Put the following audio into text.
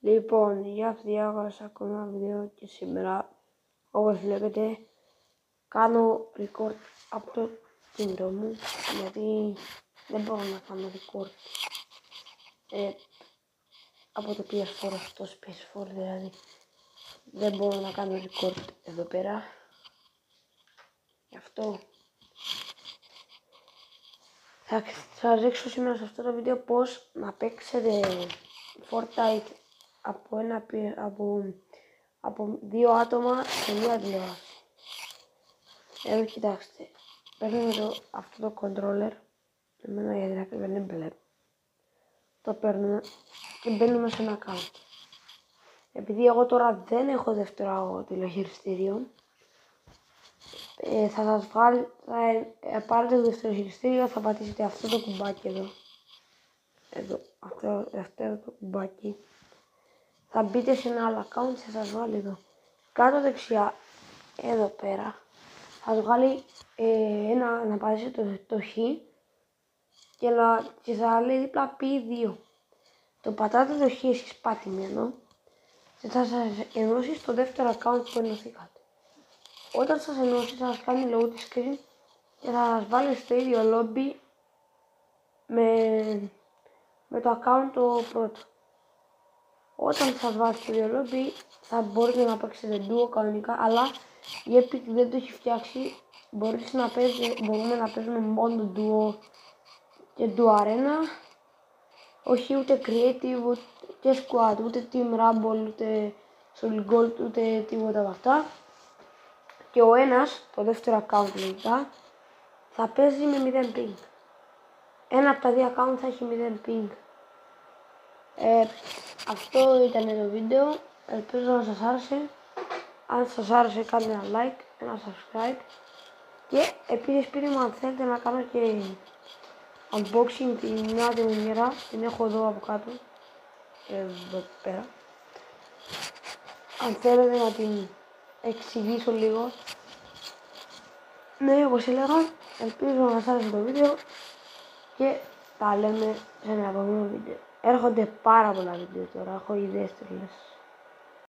Λοιπόν, για διάβασα ακόμα ένα βίντεο και σήμερα, όπως βλέπετε, κάνω record από το κινητό μου, γιατί δεν μπορώ να κάνω record ε, από το PS4 στο PS4, δηλαδή δεν μπορώ να κάνω record εδώ πέρα. Γι' αυτό θα σας δείξω σήμερα σε αυτό το βίντεο πώς να παίξετε Fortnite από, ένα, από, από δύο άτομα σε μία τηλεόραση. Εδώ κοιτάξτε, παίρνουμε το, αυτό το controller, εμένα γιατί ακριβώς δεν είναι μπλε. Το παίρνουμε και μπαίνουμε σε ένα account. Επειδή εγώ τώρα δεν έχω δεύτερο τηλεχειριστήριο, ε, θα σας βγάλει, θα ε, πάρετε το δεύτερο χειριστήριο, θα πατήσετε αυτό το κουμπάκι εδώ. Εδώ, αυτό, αυτό το κουμπάκι θα μπείτε σε ένα άλλο account και θα σας βάλει εδώ. Κάτω δεξιά, εδώ πέρα, θα σας βγάλει ε, ένα, να πατήσετε το, το χ και, να, και θα λέει δίπλα P2. Το πατάτε το χ εσείς πατημένο και θα σας ενώσει στο δεύτερο account που ενωθήκατε. Όταν σας ενώσει θα σας κάνει load screen και θα σας βάλει στο ίδιο lobby με, με το account το πρώτο. Όταν θα βάλει στο lobby θα μπορείτε να παίξετε duo κανονικά, αλλά η Epic δεν το έχει φτιάξει. Μπορείτε να παίζετε, μπορούμε να παίζουμε μόνο duo και duo arena. Όχι ούτε creative, ούτε squad, ούτε team rumble, ούτε solid gold, ούτε τίποτα από αυτά. Και ο ένας, το δεύτερο account λογικά, θα παίζει με 0 ping. Ένα από τα δύο account θα έχει 0 ping. Ε, αυτό ήταν το βίντεο. Ελπίζω να σας άρεσε. Αν σας άρεσε κάντε ένα like, ένα subscribe. Και επίσης πείτε μου αν θέλετε να κάνω και unboxing την νέα την Την έχω εδώ από κάτω. Εδώ πέρα. Αν θέλετε να την εξηγήσω λίγο. Ναι, όπως έλεγα, ελπίζω να σας άρεσε το βίντεο και τα λέμε σε ένα επόμενο βίντεο. Έρχονται πάρα πολλά βίντεο τώρα, έχω ιδέες τρελές.